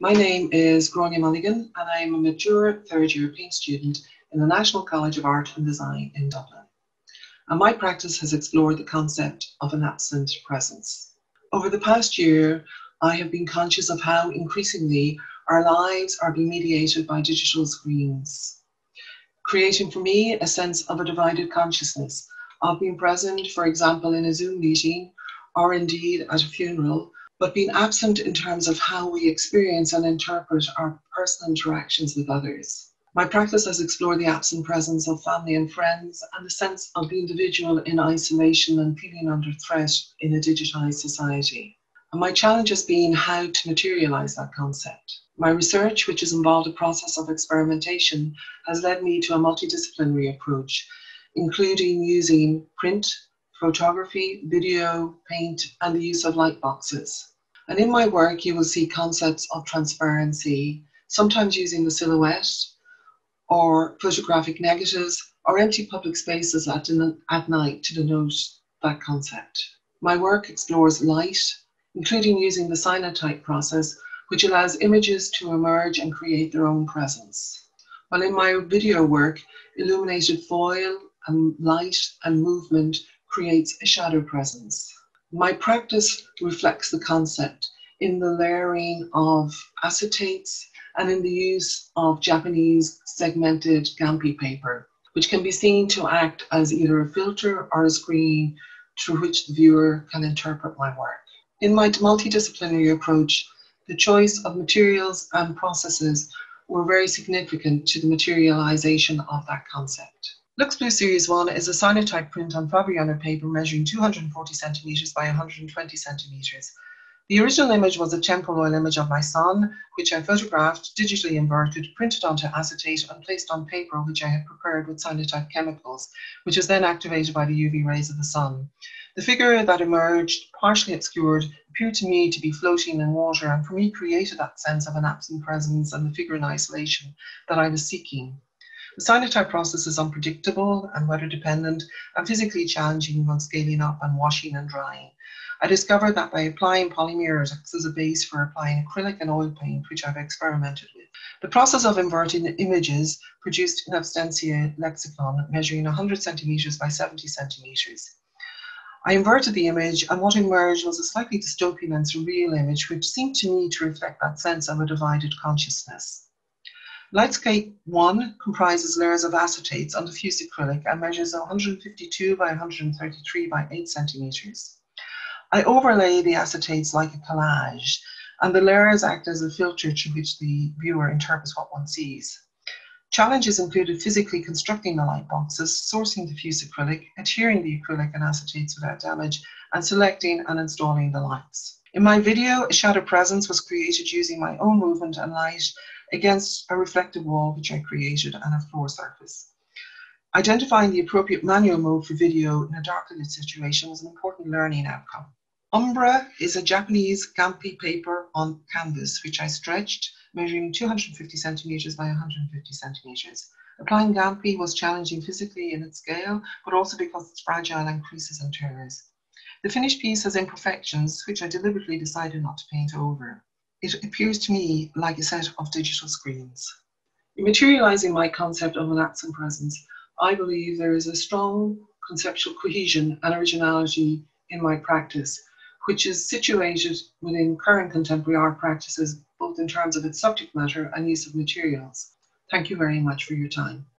My name is Gráinne Mulligan and I am a mature third European student in the National College of Art and Design in Dublin. And my practice has explored the concept of an absent presence. Over the past year, I have been conscious of how increasingly our lives are being mediated by digital screens, creating for me a sense of a divided consciousness of being present, for example, in a Zoom meeting or indeed at a funeral, but being absent in terms of how we experience and interpret our personal interactions with others. My practice has explored the absent presence of family and friends and the sense of the individual in isolation and feeling under threat in a digitized society. And my challenge has been how to materialize that concept. My research, which has involved a process of experimentation, has led me to a multidisciplinary approach, including using print, photography, video, paint, and the use of light boxes. And in my work, you will see concepts of transparency, sometimes using the silhouette or photographic negatives or empty public spaces at, at night to denote that concept. My work explores light, including using the cyanotype process, which allows images to emerge and create their own presence. While in my video work, illuminated foil and light and movement creates a shadow presence. My practice reflects the concept in the layering of acetates and in the use of Japanese segmented Gampi paper, which can be seen to act as either a filter or a screen through which the viewer can interpret my work. In my multidisciplinary approach, the choice of materials and processes were very significant to the materialization of that concept. Lux Blue Series 1 is a cyanotype print on Fabriano paper measuring 240 centimeters by 120 centimeters. The original image was a temporal oil image of my son, which I photographed, digitally inverted, printed onto acetate, and placed on paper which I had prepared with cyanotype chemicals, which was then activated by the UV rays of the sun. The figure that emerged, partially obscured, appeared to me to be floating in water, and for me created that sense of an absent presence and the figure in isolation that I was seeking. The cyanotype process is unpredictable and weather dependent and physically challenging when scaling up and washing and drying. I discovered that by applying polymer it acts as a base for applying acrylic and oil paint, which I've experimented with. The process of inverting images produced an abstensia lexicon measuring 100 centimeters by 70 centimeters. I inverted the image, and what emerged was a slightly dystopian and surreal image, which seemed to me to reflect that sense of a divided consciousness. Lightscape 1 comprises layers of acetates on diffuse acrylic and measures 152 by 133 by 8 centimeters. I overlay the acetates like a collage, and the layers act as a filter through which the viewer interprets what one sees. Challenges included physically constructing the light boxes, sourcing diffuse acrylic, adhering the acrylic and acetates without damage, and selecting and installing the lights. In my video, a shadow presence was created using my own movement and light against a reflective wall which I created and a floor surface. Identifying the appropriate manual mode for video in a dark lit situation was an important learning outcome. Umbra is a Japanese Gampi paper on canvas which I stretched, measuring 250 centimeters by 150 centimeters. Applying Gampi was challenging physically in its scale, but also because it's fragile and creases and tears. The finished piece has imperfections, which I deliberately decided not to paint over it appears to me like a set of digital screens. In materializing my concept of an absent presence, I believe there is a strong conceptual cohesion and originality in my practice, which is situated within current contemporary art practices, both in terms of its subject matter and use of materials. Thank you very much for your time.